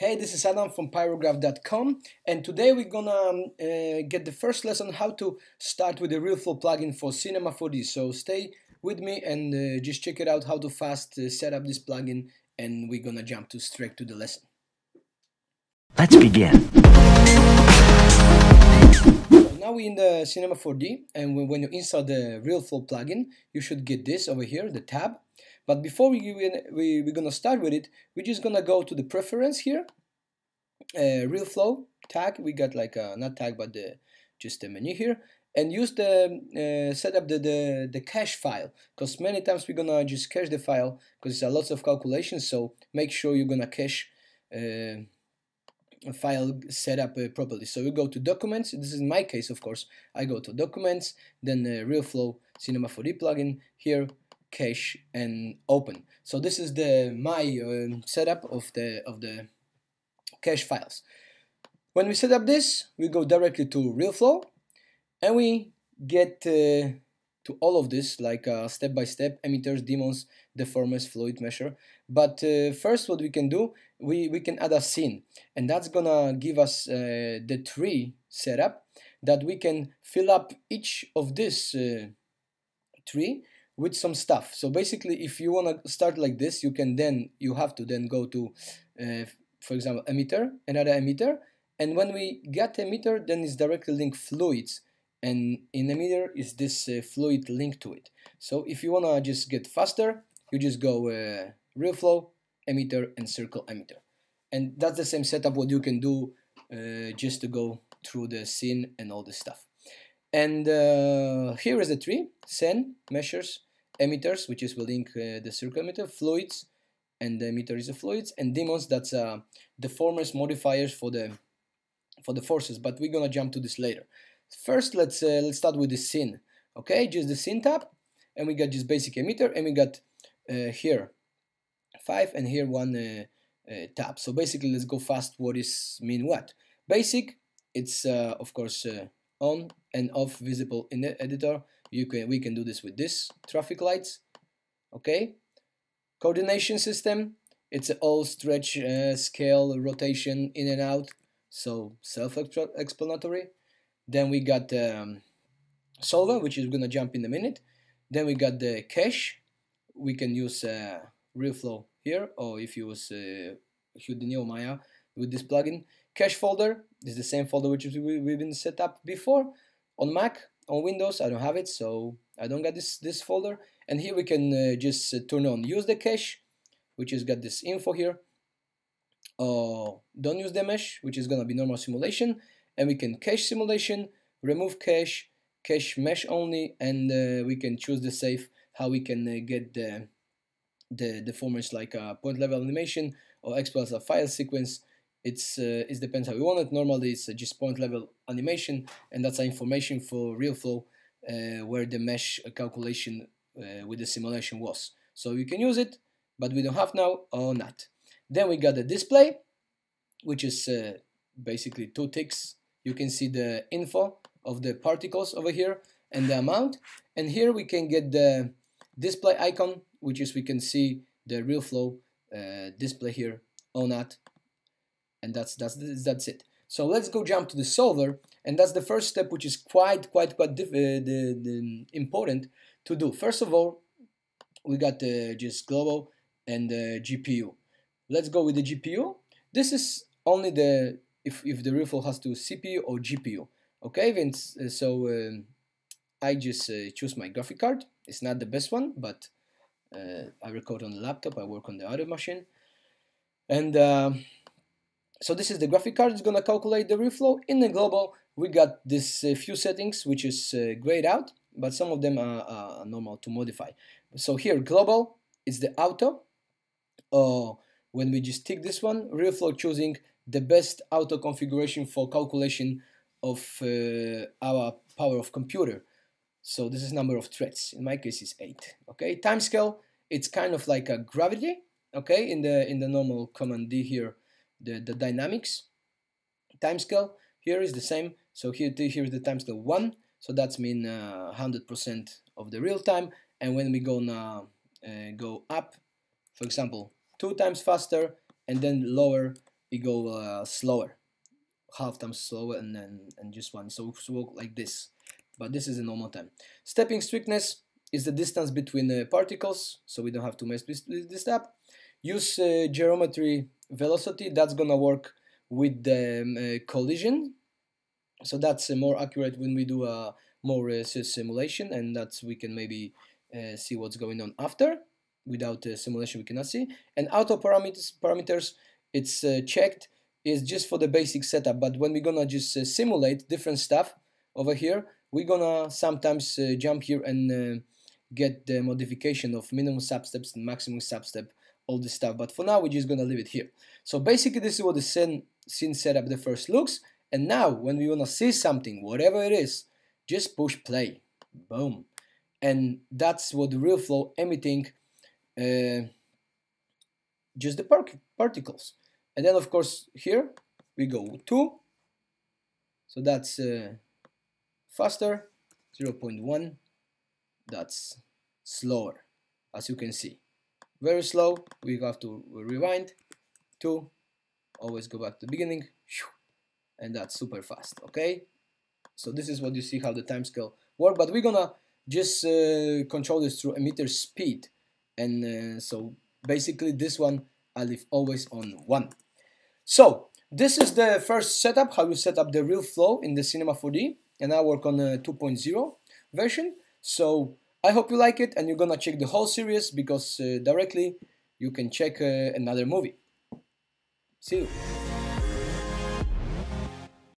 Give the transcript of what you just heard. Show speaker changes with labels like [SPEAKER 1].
[SPEAKER 1] Hey, this is Adam from pirograf.com and today we're gonna um, uh, get the first lesson how to start with the RealFlow plugin for Cinema 4D. So stay with me and uh, just check it out how to fast uh, set up this plugin and we're gonna jump to straight to the lesson.
[SPEAKER 2] Let's begin.
[SPEAKER 1] So now we're in the Cinema 4D and when, when you install the RealFlow plugin you should get this over here, the tab but before we, we, we're gonna start with it, we're just gonna go to the preference here, uh, RealFlow tag. We got like a, not tag, but the just the menu here, and use the uh, set up the, the the cache file because many times we're gonna just cache the file because it's a lots of calculations. So make sure you're gonna cache. Uh, a file set up uh, properly. So we go to documents. This is my case, of course. I go to documents, then uh, RealFlow Cinema 4D plugin. Here cache and open. So this is the my uh, setup of the of the cache files. When we set up this we go directly to RealFlow and we get uh, to all of this like uh, step by step emitters daemons deformers fluid measure. But uh, first what we can do we we can add a scene. And that's gonna give us uh, the tree setup that we can fill up each of this uh, tree with some stuff. So basically, if you want to start like this, you can then, you have to then go to, uh, for example, emitter, another emitter, and when we get emitter, then it's directly linked fluids, and in emitter is this uh, fluid linked to it. So if you want to just get faster, you just go uh, RealFlow, emitter, and circle emitter. And that's the same setup what you can do uh, just to go through the scene and all this stuff. And uh, here is the tree, sen, measures, emitters, which is will link uh, the circle emitter, fluids, and the emitter is the fluids, and daemons, that's uh, the formers modifiers for the for the forces, but we're gonna jump to this later. First, let's uh, let's start with the scene. Okay, just the scene tab, and we got just basic emitter, and we got uh, here five, and here one uh, uh, tab. So basically, let's go fast. What is mean what? Basic, it's of course on and off visible in the editor you can we can do this with this traffic lights okay? Coordination system it's all stretch uh, scale rotation in and out so self-explanatory. Then we got um, solver which is gonna jump in a minute. Then we got the cache. We can use uh, RealFlow here or if you use uh, Houdini or Maya with this plugin. Cache folder is the same folder which we've been set up before. On Mac on Windows I don't have it so I don't get this this folder. And here we can uh, just uh, turn on use the cache which has got this info here. Uh, don't use the mesh which is gonna be normal simulation. And we can cache simulation remove cache cache mesh only and uh, we can choose the safe how we can uh, get the the, the formats like a point level animation or export a file sequence it's uh, it depends how you want it. Normally, it's just point level animation, and that's information for RealFlow uh, where the mesh calculation uh, with the simulation was. So you can use it, but we don't have now or not. Then we got the display, which is uh, basically two ticks. You can see the info of the particles over here and the amount. And here we can get the display icon, which is we can see the RealFlow uh, display here or not and that's that's that's it. So let's go jump to the solver, and that's the first step, which is quite quite quite uh, the, the important to do. First of all, we got the just global and the GPU. Let's go with the GPU. This is only the if if the RealFlow has to CPU or GPU. Okay, Vince. Uh, so um, I just uh, choose my graphic card. It's not the best one, but uh, I record on the laptop. I work on the other machine, and uh, so this is the graphic card, it's gonna calculate the RealFlow. In the global, we got this uh, few settings, which is uh, grayed out, but some of them are, normal to modify. So here, global is the auto. Uh, when we just tick this one, RealFlow choosing the best auto configuration for calculation of uh, our power of computer. So this is number of threads. In my case, is eight. Okay, time scale. It's kind of like a gravity. Okay, in the in the normal command D here, the, the dynamics. Timescale here is the same. So here here is the timescale 1 so that's mean 100% uh, of the real time. And when we go now uh, go up for example two times faster and then lower we go uh, slower. Half time slower and then and just one. So it's work like this. But this is a normal time. Stepping strictness is the distance between uh, particles. So we don't have to mess with this step use uh, geometry velocity that's gonna work with the um, uh, collision. So that's uh, more accurate when we do a more uh, simulation and that's we can maybe see what's going on after. Without simulation we cannot see. And auto parameters parameters it's checked is just for the basic setup. But when we're gonna just uh, simulate different stuff over here we're gonna sometimes uh, jump here and uh, get the modification of minimum substeps and maximum substep all this stuff but for now we're just gonna leave it here. So basically this is what the scene, scene setup the first looks and now when we wanna see something whatever it is just push play. Boom. And that's what the RealFlow emitting uh, just the particles. And then of course here we go 2 so that's uh, faster 0.1 that's slower as you can see very slow. We have to rewind. 2 always go back to the beginning. And that's super fast okay? So this is what you see how the time scale work but we're gonna just uh, control this through emitter speed. And uh, so basically this one I leave always on 1 so this is the first setup, how you set up the RealFlow in the Cinema 4D and I work on a 2.0 version. So I hope you like it and you're gonna check the whole series because uh, directly you can check uh, another movie. See you.